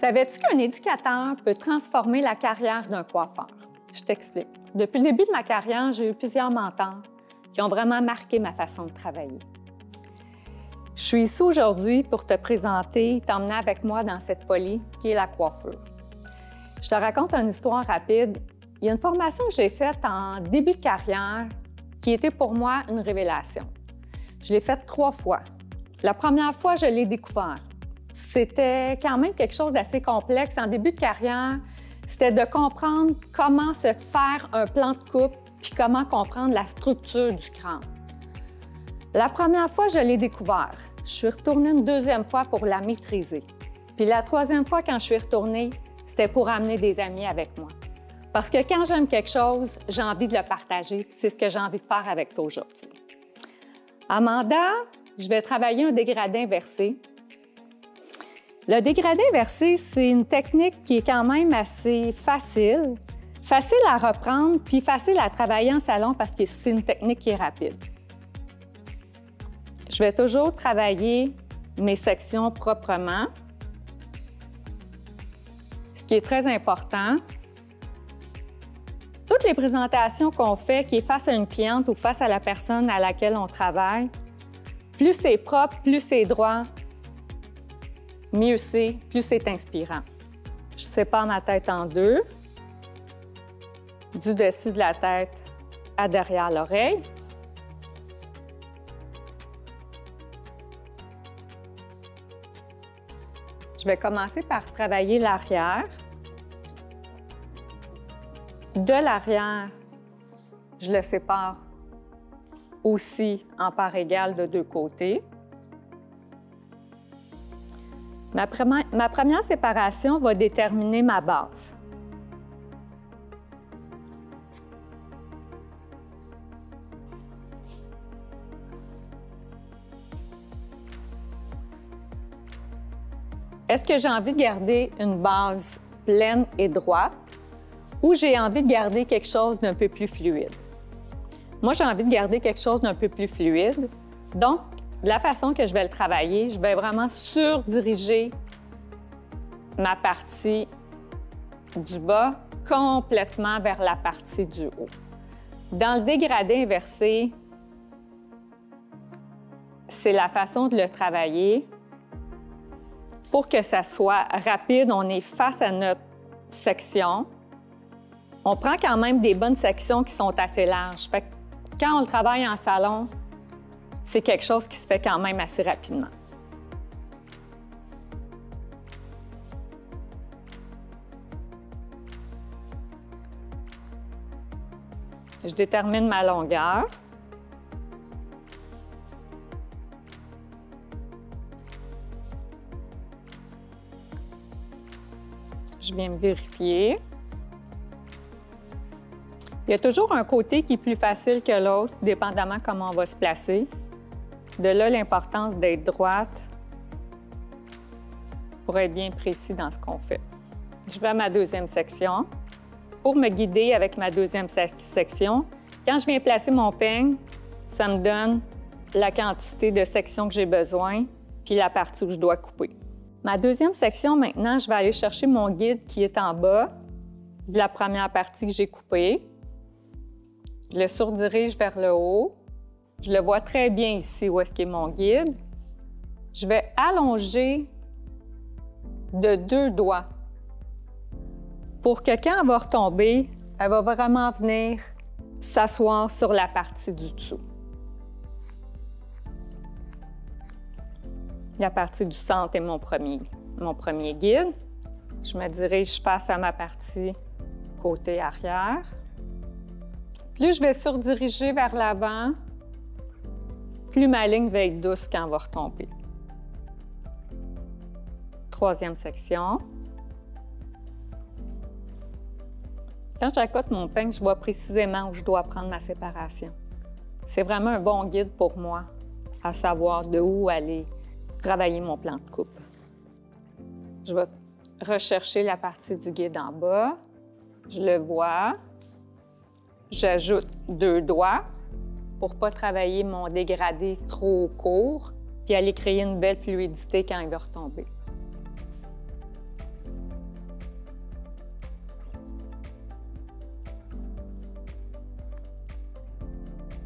Savais-tu qu'un éducateur peut transformer la carrière d'un coiffeur? Je t'explique. Depuis le début de ma carrière, j'ai eu plusieurs mentors qui ont vraiment marqué ma façon de travailler. Je suis ici aujourd'hui pour te présenter, t'emmener avec moi dans cette folie qui est la coiffure. Je te raconte une histoire rapide. Il y a une formation que j'ai faite en début de carrière qui était pour moi une révélation. Je l'ai faite trois fois. La première fois, je l'ai découvert. C'était quand même quelque chose d'assez complexe. En début de carrière, c'était de comprendre comment se faire un plan de coupe puis comment comprendre la structure du crâne. La première fois, je l'ai découvert. Je suis retournée une deuxième fois pour la maîtriser. Puis la troisième fois, quand je suis retournée, c'était pour amener des amis avec moi. Parce que quand j'aime quelque chose, j'ai envie de le partager. C'est ce que j'ai envie de faire avec toi aujourd'hui. Amanda, je vais travailler un dégradé inversé. Le dégradé inversé, c'est une technique qui est quand même assez facile, facile à reprendre, puis facile à travailler en salon parce que c'est une technique qui est rapide. Je vais toujours travailler mes sections proprement, ce qui est très important. Toutes les présentations qu'on fait, qui est face à une cliente ou face à la personne à laquelle on travaille, plus c'est propre, plus c'est droit, mieux c'est, plus c'est inspirant. Je sépare ma tête en deux, du dessus de la tête à derrière l'oreille. Je vais commencer par travailler l'arrière. De l'arrière, je le sépare aussi en part égale de deux côtés. Ma, première séparation va déterminer ma base. Est-ce que j'ai envie de garder une base pleine et droite ou j'ai envie de garder quelque chose d'un peu plus fluide? Moi, j'ai envie de garder quelque chose d'un peu plus fluide. Donc, la façon que je vais le travailler, je vais vraiment surdiriger ma partie du bas complètement vers la partie du haut. Dans le dégradé inversé, c'est la façon de le travailler. Pour que ça soit rapide, on est face à notre section. On prend quand même des bonnes sections qui sont assez larges. Fait quand on le travaille en salon, c'est quelque chose qui se fait quand même assez rapidement. Je détermine ma longueur. Je viens me vérifier. Il y a toujours un côté qui est plus facile que l'autre, dépendamment comment on va se placer. De là, l'importance d'être droite pour être bien précis dans ce qu'on fait. Je vais à ma deuxième section. Pour me guider avec ma deuxième section, quand je viens placer mon peigne, ça me donne la quantité de sections que j'ai besoin, puis la partie où je dois couper. Ma deuxième section, maintenant, je vais aller chercher mon guide qui est en bas de la première partie que j'ai coupée. Je le surdirige vers le haut. Je le vois très bien ici où est-ce qu'est mon guide. Je vais allonger de deux doigts pour que quand elle va retomber, elle va vraiment venir s'asseoir sur la partie du dessous. La partie du centre est mon premier, mon premier guide. Je me dirige face à ma partie côté arrière. Plus je vais surdiriger vers l'avant, plus ma ligne va être douce quand elle va retomber. Troisième section. Quand j'accote mon peigne, je vois précisément où je dois prendre ma séparation. C'est vraiment un bon guide pour moi à savoir de où aller travailler mon plan de coupe. Je vais rechercher la partie du guide en bas. Je le vois. J'ajoute deux doigts pour pas travailler mon dégradé trop court, puis aller créer une belle fluidité quand il va retomber.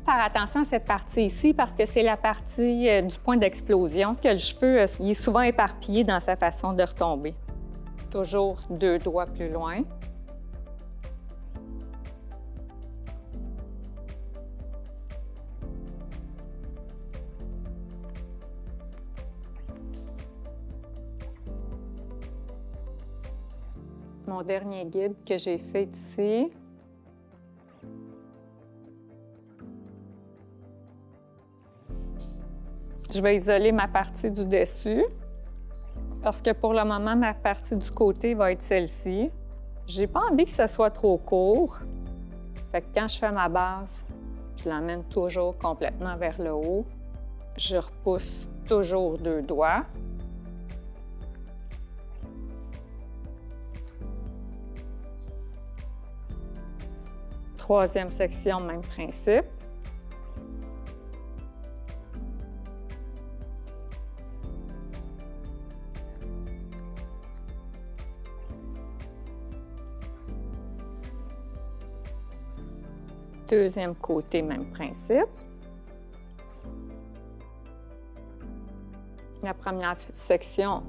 Faire attention à cette partie ici parce que c'est la partie euh, du point d'explosion que le cheveu euh, il est souvent éparpillé dans sa façon de retomber. Toujours deux doigts plus loin. Mon dernier guide que j'ai fait ici. Je vais isoler ma partie du dessus parce que pour le moment, ma partie du côté va être celle-ci. J'ai pas envie que ce soit trop court. Fait que quand je fais ma base, je l'emmène toujours complètement vers le haut. Je repousse toujours deux doigts. Troisième section, même principe. Deuxième côté, même principe. La première section,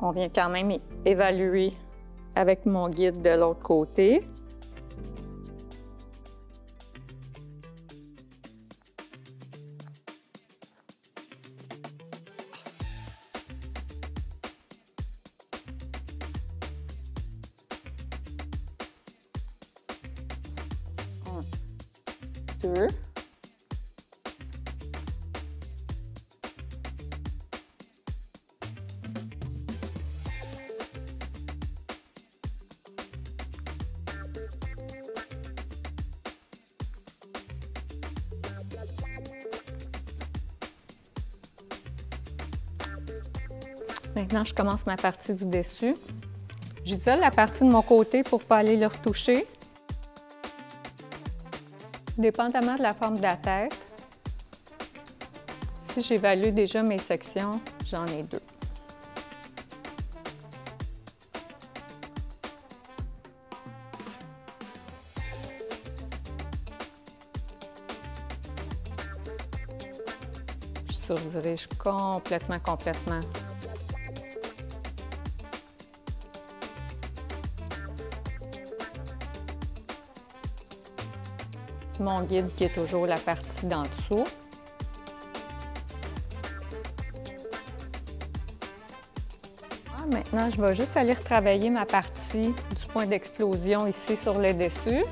on vient quand même évaluer avec mon guide de l'autre côté. Maintenant, je commence ma partie du dessus. J'isole la partie de mon côté pour ne pas aller le retoucher. Dépendamment de la forme de la tête, si j'évalue déjà mes sections, j'en ai deux. Je surdirige complètement, complètement mon guide qui est toujours la partie d'en dessous. Ah, maintenant, je vais juste aller retravailler ma partie du point d'explosion ici sur le dessus.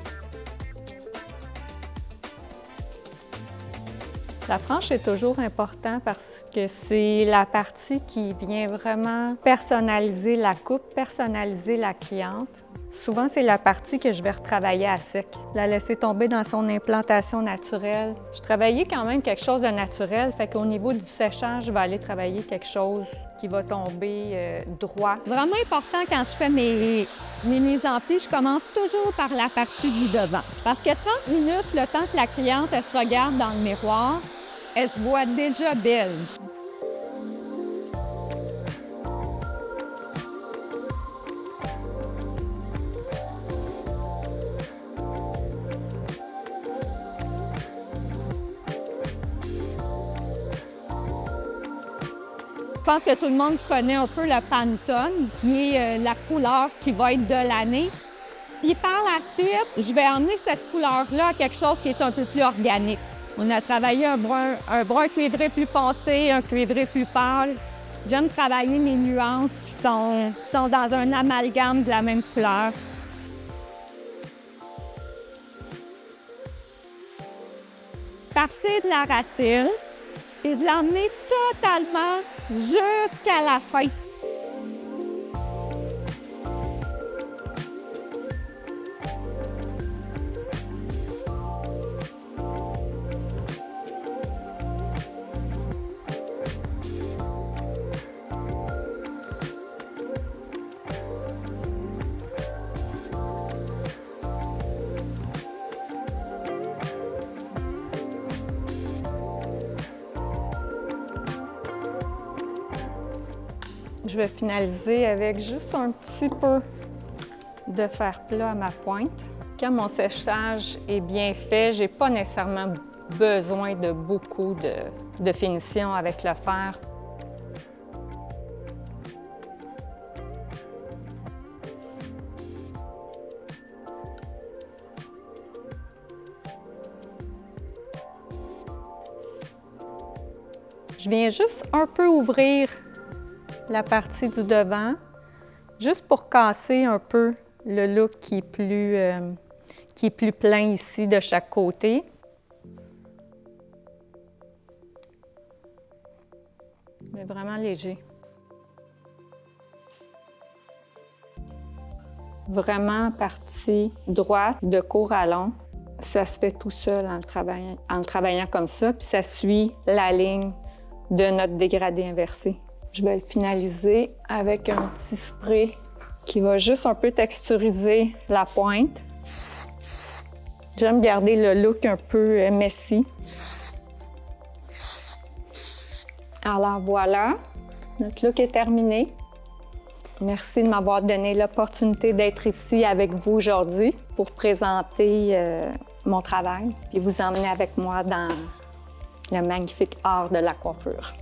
La frange est toujours important parce que c'est la partie qui vient vraiment personnaliser la coupe, personnaliser la cliente. Souvent, c'est la partie que je vais retravailler à sec, la laisser tomber dans son implantation naturelle. Je travaillais quand même quelque chose de naturel, fait qu'au niveau du séchage, je vais aller travailler quelque chose qui va tomber euh, droit. Vraiment important quand je fais mes, mes mises en je commence toujours par la partie du devant. Parce que 30 minutes, le temps que la cliente elle se regarde dans le miroir, elle se voit déjà belle. Pense que tout le monde connaît un peu le Pantone, qui est euh, la couleur qui va être de l'année. Puis par la suite, je vais emmener cette couleur-là à quelque chose qui est un peu plus organique. On a travaillé un brun, un brun cuivré plus foncé, un cuivré plus pâle. J'aime travailler mes nuances qui sont, sont dans un amalgame de la même couleur. Partir de la racine, et de l'emmener totalement jusqu'à la fin. Je vais finaliser avec juste un petit peu de fer plat à ma pointe. Quand mon séchage est bien fait, j'ai pas nécessairement besoin de beaucoup de, de finition avec le fer. Je viens juste un peu ouvrir la partie du devant, juste pour casser un peu le look qui est plus, euh, qui est plus plein ici de chaque côté. Mais vraiment léger. Vraiment partie droite de court à long. Ça se fait tout seul en en travaillant comme ça, puis ça suit la ligne de notre dégradé inversé. Je vais le finaliser avec un petit spray qui va juste un peu texturiser la pointe. J'aime garder le look un peu euh, messy. Alors voilà, notre look est terminé. Merci de m'avoir donné l'opportunité d'être ici avec vous aujourd'hui pour présenter euh, mon travail et vous emmener avec moi dans le magnifique art de la coiffure.